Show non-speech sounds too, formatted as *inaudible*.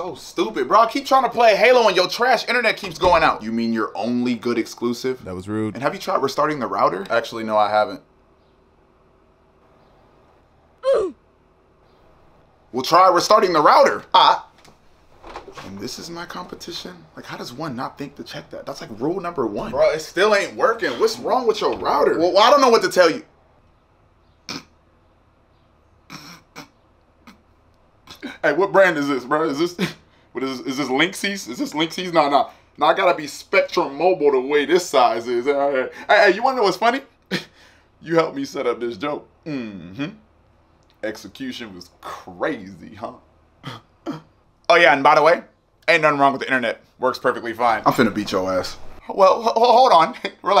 so stupid, bro. I keep trying to play Halo and your trash internet keeps going out. You mean your only good exclusive? That was rude. And have you tried restarting the router? Actually, no, I haven't. *gasps* We'll try restarting the router. Ah. And this is my competition? Like, how does one not think to check that? That's like rule number one. Bro, it still ain't working. What's wrong with your router? Well, I don't know what to tell you. *laughs* hey, what brand is this, bro? Is this, *laughs* what is this, is this Linksys? Is this Linksys? No, no. No, I gotta be Spectrum Mobile the way this size is. All right. Hey, hey, you wanna know what's funny? *laughs* you helped me set up this joke. Mm-hmm execution was crazy, huh? oh yeah, and by the way, ain't nothing wrong with the internet. Works perfectly fine. I'm finna beat your ass. Well, hold on. Relax.